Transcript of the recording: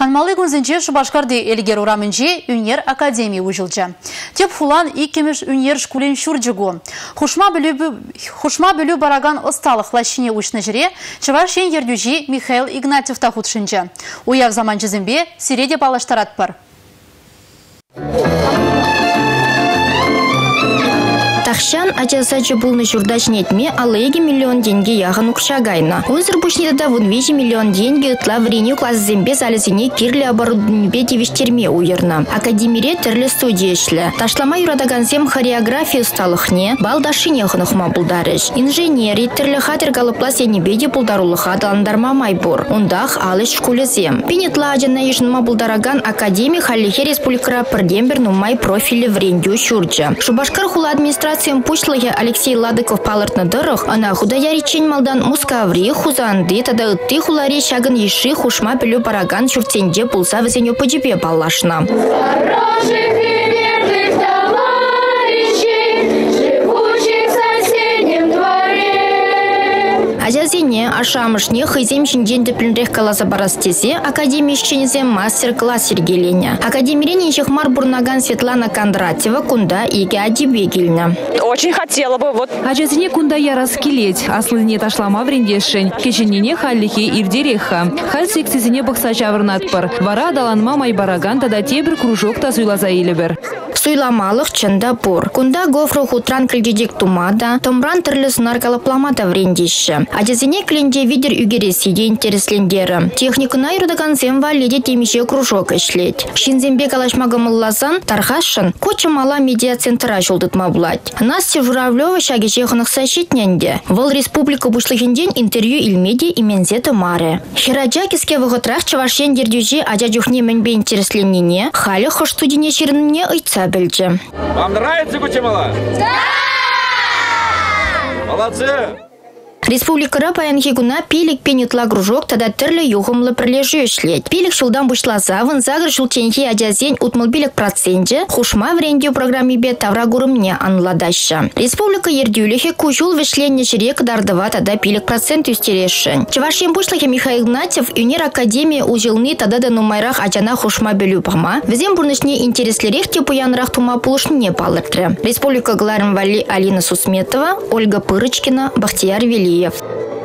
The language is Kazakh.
Канмалы күнзінче Шубашкарды элгер урамынче Үнер Академия ұжылчы. Теп хулан икемеш Үнер шкулен шурджигу. Хушма білі бараган ысталық лашине ұшны жіре, Чывашен ердюжи Михаил Игнатьев тахутшынчы. Уяв заман жізімбе сиреде балаштарат бар. Тахшан ачасачы булны журдач нетме алыги миллион деньги яған укшагайна. Озыр бушнида вон вежи миллион деньги тла вреню класс зембе залезине кирлі оборудование девиштерме уерна. Академире тірлі студия ішлі. Ташлама юрадаган зем хореография сталыхне балдашине хынықма булдарыш. Инженери тірлі хатер галыпла сенебеде булдарулыха даландарма майбур. Ундах алыш шкуле зем. Пинетла ажана ешнма булдараган академия халихе республикара пірдембер нумай профилі врендю шурджа. Шубашкар хула администрация Пучлыге Алексей Ладыков палыртны дырых, ана худая речень малдан мускаври, хузанды, тада ытты хулари шагын еши хушма пілю параган шуртенде пулса візеню пыджіпе балашна. Азязине ашамышне хызем шинден пленрех каласа барастесе академия ишченезе мастер-класс сергелене. Академирене Чехмар Бурнаган Светлана Кондратьева кунда иге адибе келіне. Очень хотела бы вот. Ажазине кунда ярас келеть, аслыне ташлама врендешень, кеченене халлихе ирдереха. Халь сексизине бақса чавырнатпыр. Вара даланма майбараган тада тебір кружок та суйлаза илебір. Суйламалық чында пур. Кунда гофру хутран кілдедек тумада, томран түрлі сынар калапламада врендеші. Адезине кленде видер үгересиде интереслендері. Техникына юрдаган земва леде темеше кружок ішлет. Шинзембе калашмагамылласан тархашын кочымала медиа центра жолдытма булать. Настя Журавлева шагеше хынықса шетненде. Вол республика бушлыхенден интервью илмеде имензеті маре. Хираджа кеске вғытрах чавашен дердюжи аджа жүхне мәнбе интересленіне, халі хош шерініне білді. Вам нравится Кучемала? Да! Молодцы! Республикара паянхигуна пилик пенютла кружок тада тірлі юғымлы бірлежі үшлет. Пилик шылдан бұшлазавын загыр шулченхи адязен утмылбилік проценте хушма врендеу программибе тавра гурымне анладаща. Республика ердюлихе кужул вишленне жирек дардыва тада пилик процент үстерешін. Чавашен бұшлахе Михаил Гнатьев Юнер Академия ужылны тада да нумайрақ ажана хушма білу пама. Візем бұрнышне интереслерек те пуянрақ тума пулышне палыртры. Республика Гларин Вали Алина Сусметова, Ольга Пырочкина, Бахтияр PF.